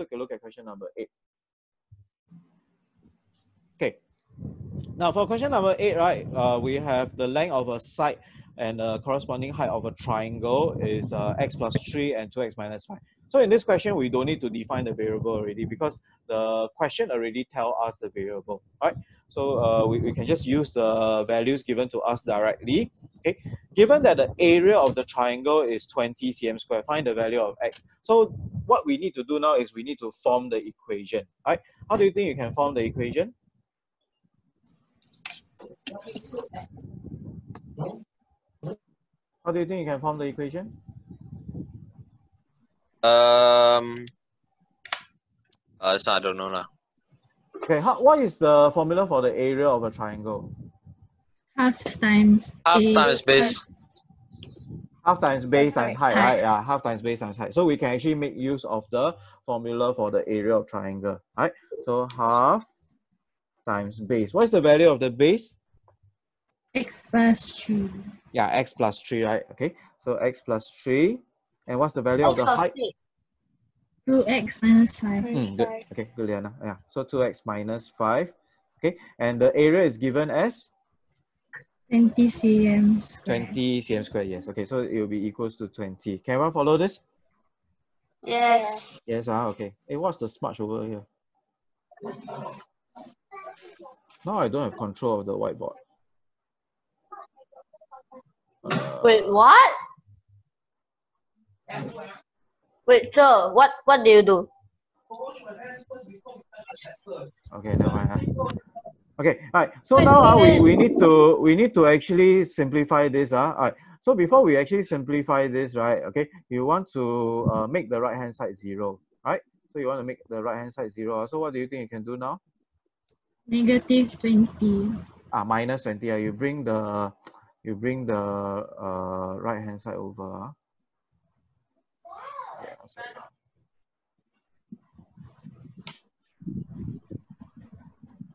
take a look at question number eight. Okay. Now for question number eight, right, uh, we have the length of a side and the corresponding height of a triangle is uh, x plus 3 and 2x minus 5. So in this question, we don't need to define the variable already because the question already tell us the variable, right? So uh, we, we can just use the values given to us directly. Okay, given that the area of the triangle is 20 cm square, find the value of x. So what we need to do now is we need to form the equation, right? How do you think you can form the equation? How do you think you can form the equation? Um, uh, this one I don't know lah. Okay, how, what is the formula for the area of a triangle? Half times. Half A times base. Half times base times height, Height. right? Yeah, half times base times height. So we can actually make use of the formula for the area of triangle, right? So half times base. What's the value of the base? X plus 3. Yeah, x plus 3, right? Okay, so x plus 3. And what's the value of the height? 2x minus 5. Hmm, good. Okay, good, Liana. Yeah, so 2x minus 5. Okay, and the area is given as 20 cm square. 20 cm square. Yes, okay, so it will be equals to 20. Can everyone follow this? Yes. Yes, ah, okay. Hey, what's the smudge over here? Now I don't have control of the whiteboard. Uh, Wait, what? Wait, sir, what what do you do? Okay, never mind. ah. Okay, all right. So now ah, we, we need to we need to actually simplify this. Uh. All right. So before we actually simplify this, right? Okay, you want to uh, make the right hand side zero, right? So you want to make the right hand side zero. ah. So what do you think you can do now? Negative 20. Ah, minus 20. ah. You bring the you bring the uh, right hand side over. ah. Yeah, so,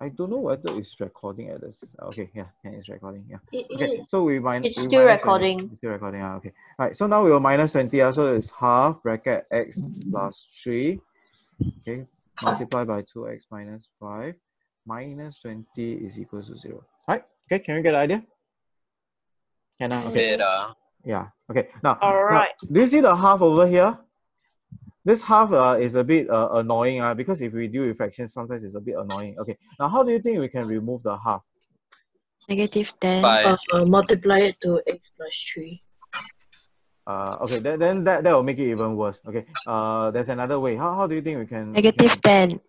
I don't know whether it's recording at this. Okay, yeah, yeah, it's recording. Yeah. It Okay, is. so we min- It's we still minus 20. recording. It's still recording. Ah, okay. All right. So now we will minus 20. ah, so it's half bracket x plus 3. Okay. Multiplied by 2x minus 5. Minus 20 is equal to 0. Right? Okay. Can we get the idea? Can I? Okay. Bit, uh, Yeah. Okay. Now, All right. now, do you see the half over here? This half uh, is a bit uh, annoying uh, because if we do with fractions, sometimes it's a bit annoying. Okay. Now, how do you think we can remove the half? Negative 10. by Uh, multiply it to x plus 3. Uh, okay, then, then that, that will make it even worse. Okay, uh, there's another way. How, how do you think we can? we can- 10.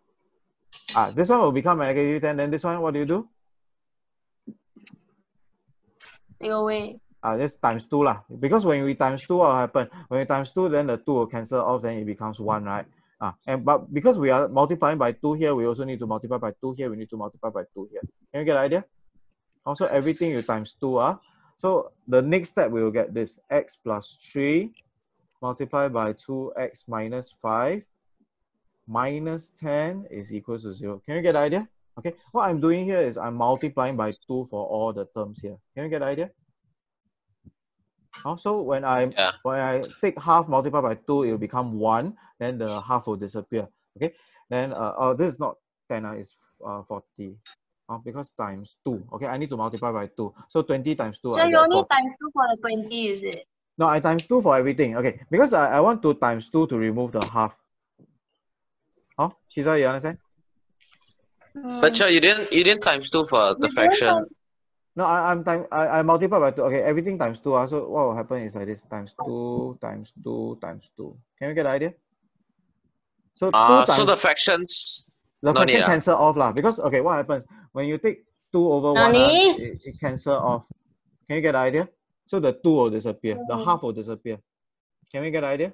Ah, this one will become a negative 10. Then this one, what do you do? Take away. Ah, just times 2 lah. Because when we times 2, what will happen? When we times 2, then the 2 will cancel off, then it becomes 1, right? Ah, and but because we are multiplying by 2 here, we also need to multiply by 2 here. We need to multiply by 2 here. Can you get the idea? Also, everything you times 2. Ah. So the next step, we will get this. x plus 3 multiplied by 2x minus 5 minus 10 is equal to 0. Can you get the idea? Okay, what I'm doing here is I'm multiplying by 2 for all the terms here. Can you get the idea? Also, when I Yeah. when I take half multiplied by 2, it will become 1. Then the half will disappear. Okay, then uh, oh, this is not 10, uh, it's uh, 40. Oh, because times 2. Okay, I need to multiply by 2. So 20 times 2, So I you only 40. times two for the twenty, is it? No, I times 2 for everything. Okay, because I, I want to times 2 to remove the half. Oh, Shiza, you understand? but sure, you didn't you didn't times two for the You fraction. No, I, I'm time I, I multiply by 2. Okay, everything times 2. Uh, so what will happen is like this times 2 times 2 times 2. Can you get the idea? So 2 Uh, times so the fractions the fraction need ah. cancel off lah. Because okay, what happens when you take 2 over 1, uh, Nani? it, it cancel off. Can you get the idea? So the 2 will disappear. The half will disappear. Can we get the idea?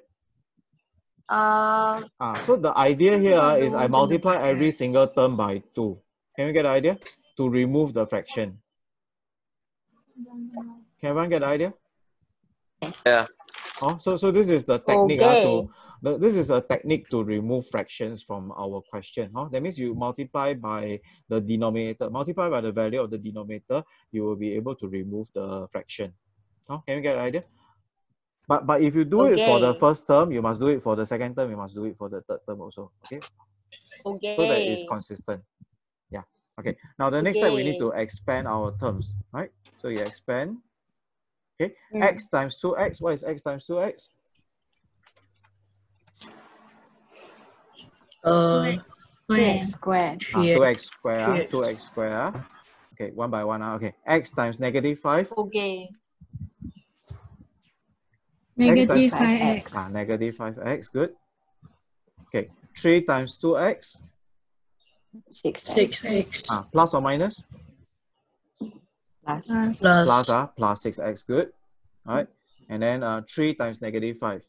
Uh, Ah, so the idea here ah, I ones in the multiply every single term by 2. Can you get the idea? To remove the fraction. Can everyone get the idea? Yeah. Oh, so so this is the technique ah, to the, this is a technique to remove fractions from our question. Huh? That means you multiply by the denominator, multiply by the value of the denominator, you will be able to remove the fraction. Huh? Can you get the idea? But but if you do it for the first term, you must do it for the second term. You must do it for the third term also. Okay, Okay. so that it's consistent. Yeah. Okay. Now the next step we need to expand our terms, right? So you expand. Okay. Mm. X times two x. What is x times two x? Uh, Square. Square. Ah, two x square. ah, 3x. Two x square. ah. Okay, one by one. ah. Okay. X times negative five. Okay. Negative times 5x. Ah, negative five x. Good. Okay. Three times two x. Six. 6x Ah, plus or minus? Plus. Plus plus plus uh, plus 6x good all right and then uh, 3 times negative 5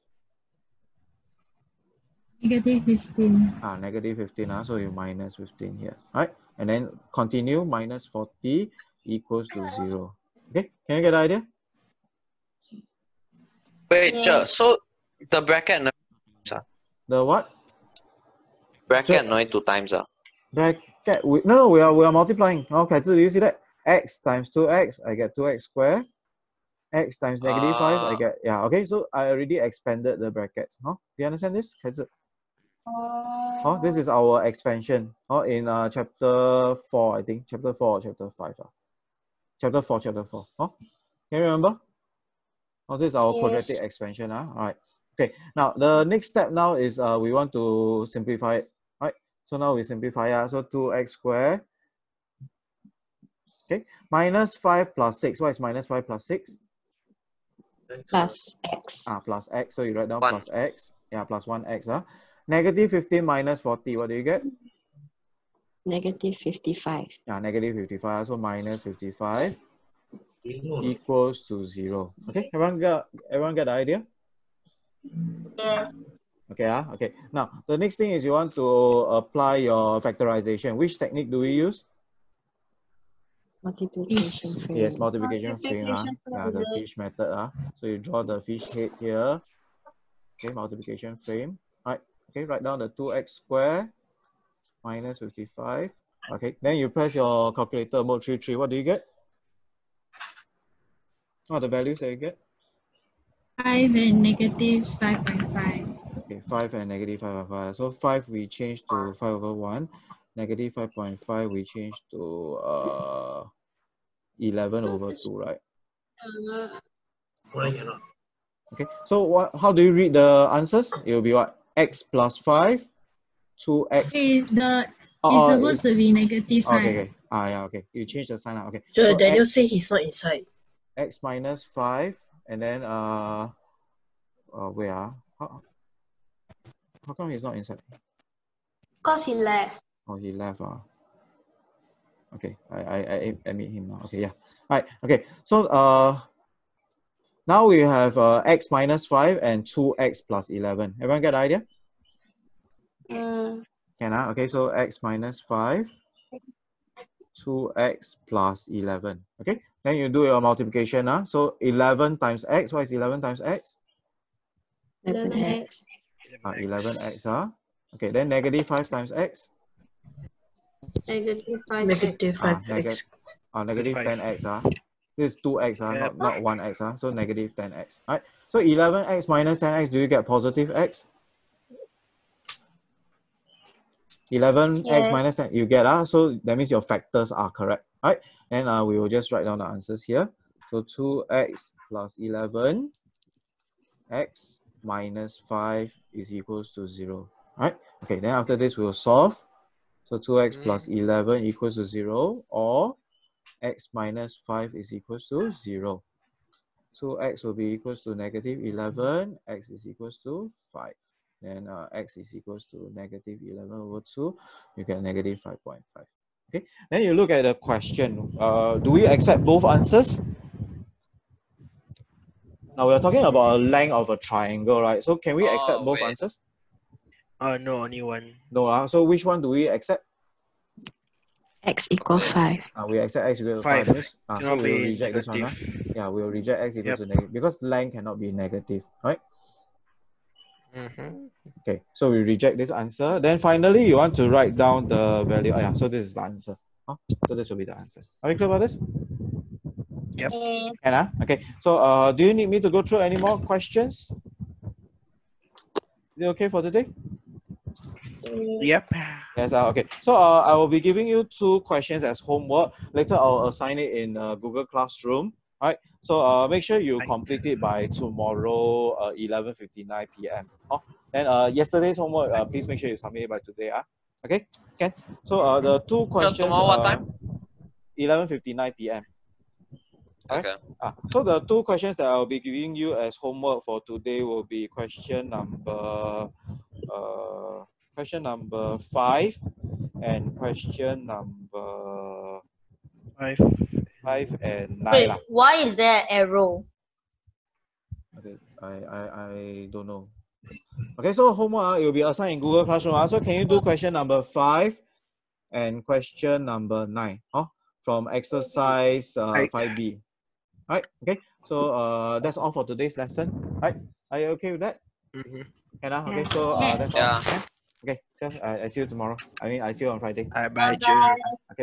negative 15. ah negative 15 uh, so you minus 15 here all right and then continue minus 40 equals to 0 okay can you get the idea Wait, Cher, Yes. so the bracket no, the what bracket Cher- no two times ah. Bracket we, no no we are we are multiplying okay so do you see that x times 2x i get 2x square x times negative 5 i Ah. get yeah okay so i already expanded the brackets huh? do you understand this 开始 Oh, this is our expansion. Oh, in uh, chapter four, I think chapter four or chapter five. Uh. Chapter four, chapter four. Oh, can you remember? Oh, this is our quadratic expansion. Uh. All right. Okay. Now the next step now is uh, we want to simplify it. All right. So now we simplify. Uh, so two x square. Okay. Minus five plus six. What is minus five plus six? Plus X. Ah, plus x. So you write down One. plus x. Yeah, plus one x. Uh. Negative 15 minus 40. What do you get? Negative 55. Yeah, negative 55. So minus 55 equals to 0. Okay, everyone got, everyone get the idea? Okay, ah, okay. Now, the next thing is you want to apply your factorization. Which technique do we use? Multiplication frame. Yes, multiplication frame. Ah. Yeah, the fish method. Ah. So you draw the fish head here. Okay, multiplication frame. Right. Okay, write down the 2x square minus 55. Okay, then you press your calculator mode 33. What do you get? What are the values that you get? 5 and negative 5.5. Okay, 5 and negative 5 over 5. So 5 we change to 5 over 1. Negative 5.5 we change to uh 11 over 2, right? Okay, so what? how do you read the answers? It will be what? x plus 5, 2x. Okay, the Oh, it's oh, supposed to be negative 5. Okay, okay. Ah, yeah, okay. You change the sign. ah, Okay. So So Daniel x, say he's not inside. x minus 5, and then, uh, uh where? ah? How, how come he's not inside? Because he left. Oh, he left. Uh. Okay, I, I, I, I meet him now. Okay, yeah. All right, okay. So uh, now we have uh, x minus 5 and 2x plus 11. Everyone get the idea? Mm. Can I? Okay, so x minus 5, 2x plus 11. Okay, then you do your multiplication. Uh. So 11 times x, what is 11 times x? 11X. Uh, 11x. Uh. Okay, then negative 5 times x? Negative 5 Negative Ah, 5x. nega- uh, negative Five. 10x. Uh. This is 2x, uh, Yeah. not, not 1x. Uh. So negative 10x. Right? So 11x minus 10x, do you get positive x? 11x Yeah. minus 10, you get, uh, so that means your factors are correct. Right? And uh, we will just write down the answers here. So 2x plus 11, x minus 5 is equals to 0. Right? Okay, then after this, we'll solve. So 2x plus 11 equals to 0 or x minus 5 is equals to 0. So x will be equals to negative 11, x is equals to 5. Then uh, x is equals to negative 11 over 2, you get negative 5.5. Okay, then you look at the question. Uh, do we accept both answers? Now we're talking about a length of a triangle, right? So can we accept Oh, both wait. answers? Uh, no, only one. No, uh, so which one do we accept? X equal 5. Uh, we accept x equal to 5. Five. That means, uh, so we will be reject this one. Uh. Yeah, we will reject x equals Yep. to negative because length cannot be negative, right? Mm-hmm. Okay, so we reject this answer. Then finally, you want to write down the value. Oh, yeah, so this is the answer. Huh? So this will be the answer. Are we clear about this? Yep. Can ah? Okay. So uh, do you need me to go through any more questions? Is it okay for today? Yep. Yes, uh, okay. So uh, I will be giving you two questions as homework. Later, I'll assign it in uh, Google Classroom. All right. So uh, make sure you complete it by tomorrow, uh, 11.59 p.m. Oh, then uh, yesterday's homework, uh, please make sure you submit it by today. Ah, Okay, can. So uh, the two questions. tomorrow what uh, time? 11.59 p.m. Okay. Ah, so the two questions that I'll be giving you as homework for today will be question number uh, question number five and question number five five and nine. Wait, why is there arrow? Okay, I, I, I don't know. Okay, so homework uh, it will be assigned in Google Classroom. Uh. So can you do question number five and question number nine? Huh? From exercise uh, 5B. All right. Okay. So uh, that's all for today's lesson. All right. Are you okay with that? Mm-hmm. Hannah. Okay. So uh, that's yeah. all. Okay. So uh, I see you tomorrow. I mean, I see you on Friday. Bye, bye. Okay.